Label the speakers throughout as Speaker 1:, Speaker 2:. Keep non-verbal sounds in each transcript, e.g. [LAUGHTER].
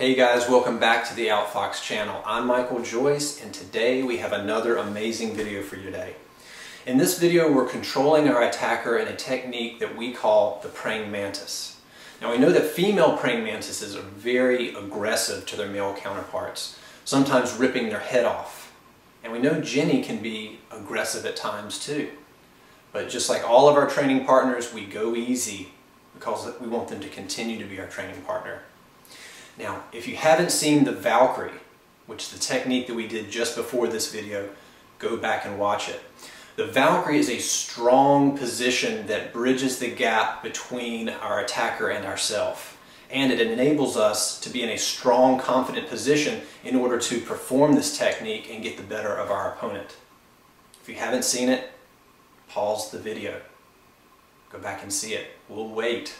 Speaker 1: Hey guys, welcome back to the Outfoxxed channel. I'm Michael Joyce and today we have another amazing video for you today. In this video we're controlling our attacker in a technique that we call the praying mantis. Now we know that female praying mantises are very aggressive to their male counterparts, sometimes ripping their head off. And we know Jenny can be aggressive at times too. But just like all of our training partners, we go easy because we want them to continue to be our training partner. Now, if you haven't seen the Valkyrie, which is the technique that we did just before this video, go back and watch it. The Valkyrie is a strong position that bridges the gap between our attacker and ourself. And it enables us to be in a strong, confident position in order to perform this technique and get the better of our opponent. If you haven't seen it, pause the video. Go back and see it. We'll wait.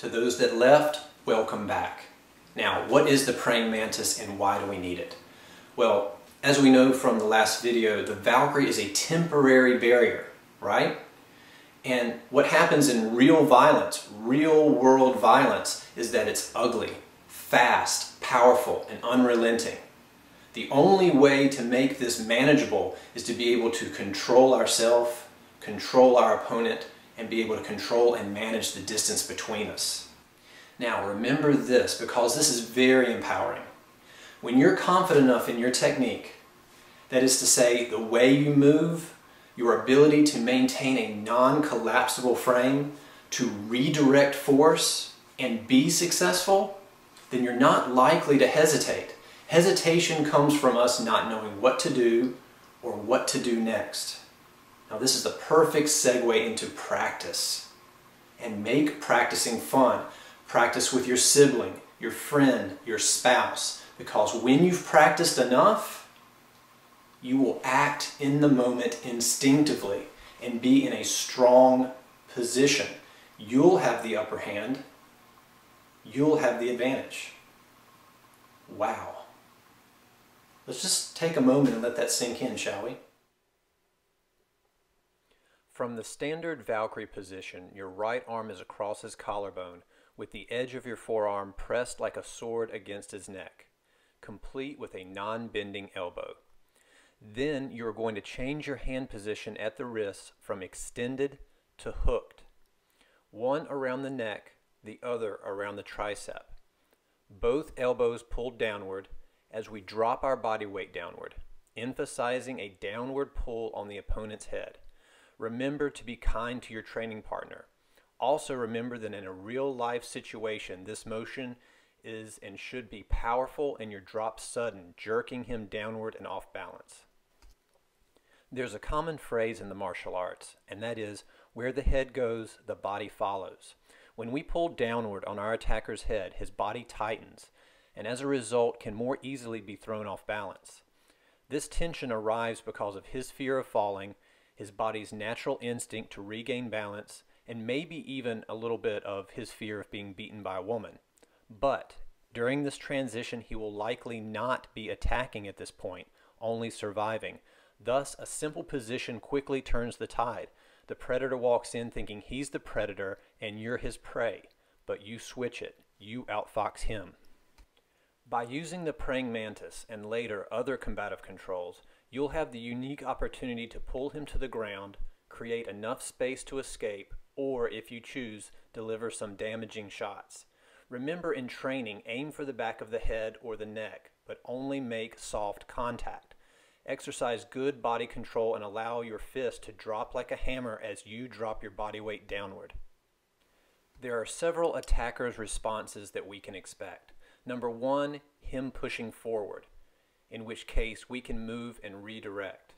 Speaker 1: To those that left, welcome back. Now, what is the praying mantis and why do we need it? Well, as we know from the last video, the Valkyrie is a temporary barrier, right? And what happens in real violence, real world violence, is that it's ugly, fast, powerful, and unrelenting. The only way to make this manageable is to be able to control ourselves, control our opponent, and be able to control and manage the distance between us. Now remember this because this is very empowering. When you're confident enough in your technique, that is to say the way you move, your ability to maintain a non-collapsible frame, to redirect force and be successful, then you're not likely to hesitate. Hesitation comes from us not knowing what to do or what to do next. Now this is the perfect segue into practice. And make practicing fun. Practice with your sibling, your friend, your spouse. Because when you've practiced enough, you will act in the moment instinctively and be in a strong position. You'll have the upper hand. You'll have the advantage. Wow. Let's just take a moment and let that sink in, shall we? From the standard Valkyrie position, your right arm is across his collarbone, with the edge of your forearm pressed like a sword against his neck, complete with a non-bending elbow. Then you are going to change your hand position at the wrists from extended to hooked, one around the neck, the other around the tricep. Both elbows pulled downward as we drop our body weight downward, emphasizing a downward pull on the opponent's head. Remember to be kind to your training partner. Also remember that in a real life situation, this motion is and should be powerful and your drop sudden, jerking him downward and off balance. There's a common phrase in the martial arts, and that is, where the head goes, the body follows. When we pull downward on our attacker's head, his body tightens, and as a result can more easily be thrown off balance. This tension arrives because of his fear of falling his body's natural instinct to regain balance, and maybe even a little bit of his fear of being beaten by a woman. But during this transition, he will likely not be attacking at this point, only surviving. Thus, a simple position quickly turns the tide. The predator walks in thinking he's the predator and you're his prey, but you switch it. You outfox him. By using the praying mantis and later other combative controls, you'll have the unique opportunity to pull him to the ground, create enough space to escape, or if you choose, deliver some damaging shots. Remember in training, aim for the back of the head or the neck, but only make soft contact. Exercise good body control and allow your fist to drop like a hammer as you drop your body weight downward. There are several attacker's responses that we can expect. Number one, him pushing forward in which case we can move and redirect.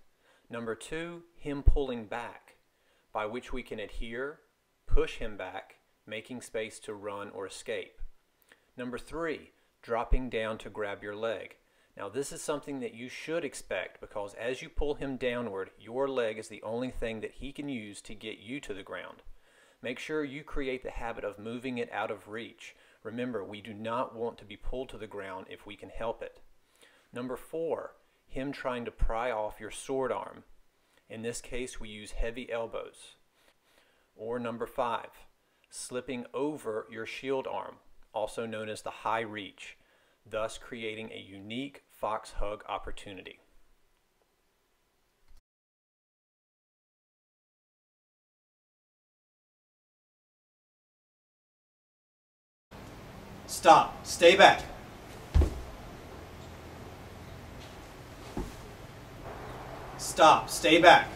Speaker 1: Number two, him pulling back, by which we can adhere, push him back, making space to run or escape. Number three, dropping down to grab your leg. Now this is something that you should expect because as you pull him downward, your leg is the only thing that he can use to get you to the ground. Make sure you create the habit of moving it out of reach. Remember, we do not want to be pulled to the ground if we can help it. Number four, him trying to pry off your sword arm. In this case, we use heavy elbows. Or number five,
Speaker 2: slipping over your shield arm, also known as the high reach, thus creating a unique fox hug opportunity.
Speaker 1: Stop. Stay back. Stop. Stay back.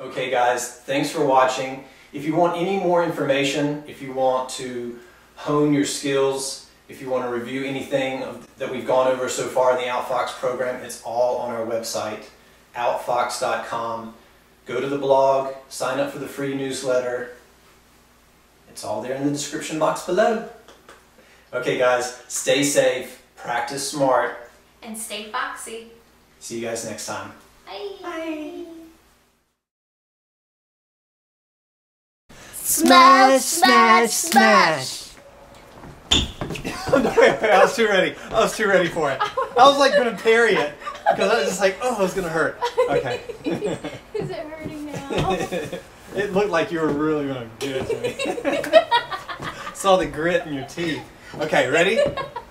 Speaker 1: Okay, guys, thanks for watching. If you want any more information, if you want to hone your skills, if you want to review anything that we've gone over so far in the Outfoxxed program, it's all on our website, outfoxxed.com. Go to the blog, sign up for the free newsletter. It's all there in the description box below. Okay, guys, stay safe, practice smart.
Speaker 3: And stay foxy.
Speaker 1: See you guys next time.
Speaker 3: Bye.
Speaker 1: Bye.
Speaker 4: Smash, smash, smash. [LAUGHS]
Speaker 1: wait, wait, I was too ready. I was too ready for it. I was like gonna parry it because I was just like, oh, it's gonna hurt. Okay. [LAUGHS]
Speaker 3: Is it hurting now? [LAUGHS]
Speaker 1: it looked like you were really gonna give it to me. Saw the grit in your teeth. Okay, ready? [LAUGHS]